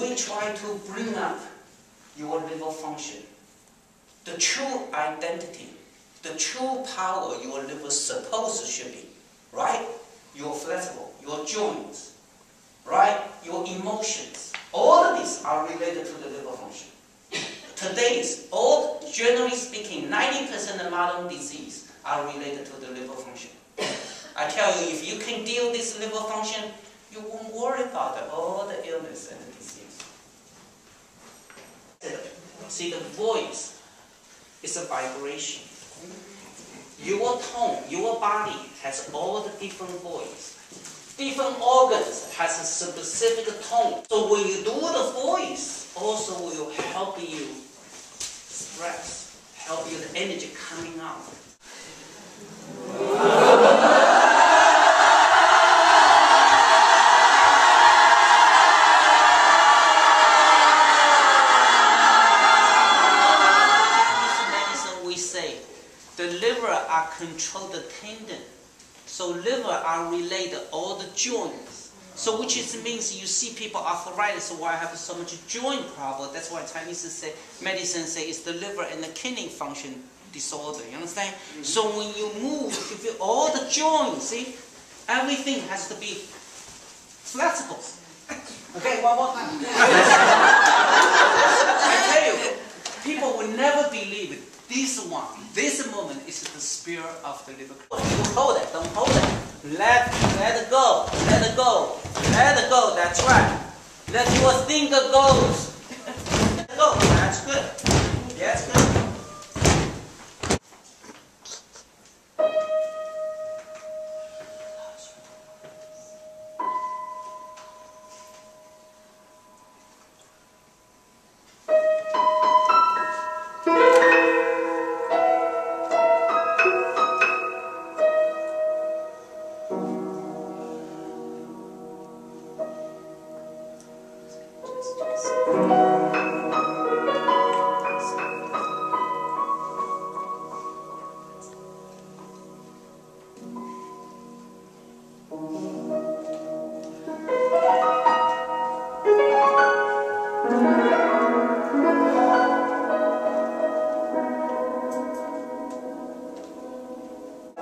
we try to bring up your liver function, the true identity, the true power your liver supposed should be, right? Your flexible, your joints, right? Your emotions. All of these are related to the liver function. Today's, all generally speaking, 90% of modern disease are related to the liver function. I tell you, if you can deal this liver function, you won't worry about all the illness and disease. See, the voice is a vibration. Your tone, your body has all the different voice. Different organs has a specific tone. So when you do the voice, also will help you express, help you the energy coming out. Liver are control the tendon. So liver are related all the joints. So which is means you see people arthritis so why I have so much joint problem. That's why Chinese say medicine say it's the liver and the kidney function disorder. You understand? So when you move, you feel all the joints. See, everything has to be flexible. Okay, one more time. I tell you, people will never believe it. This one, this moment is the spirit of the liver. You hold it, don't hold it. Let, let it go, let it go, let it go. That's right. Let your finger goes.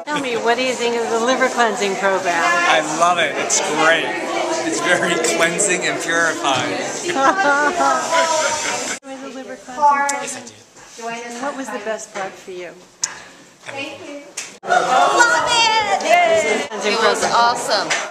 Tell me, what do you think of the liver cleansing program? I love it. It's great. It's very cleansing and purifying. Enjoy the liver cleansing? Yes, I do. And what was the best part for you? Thank you. Love it! Cleansing It was awesome.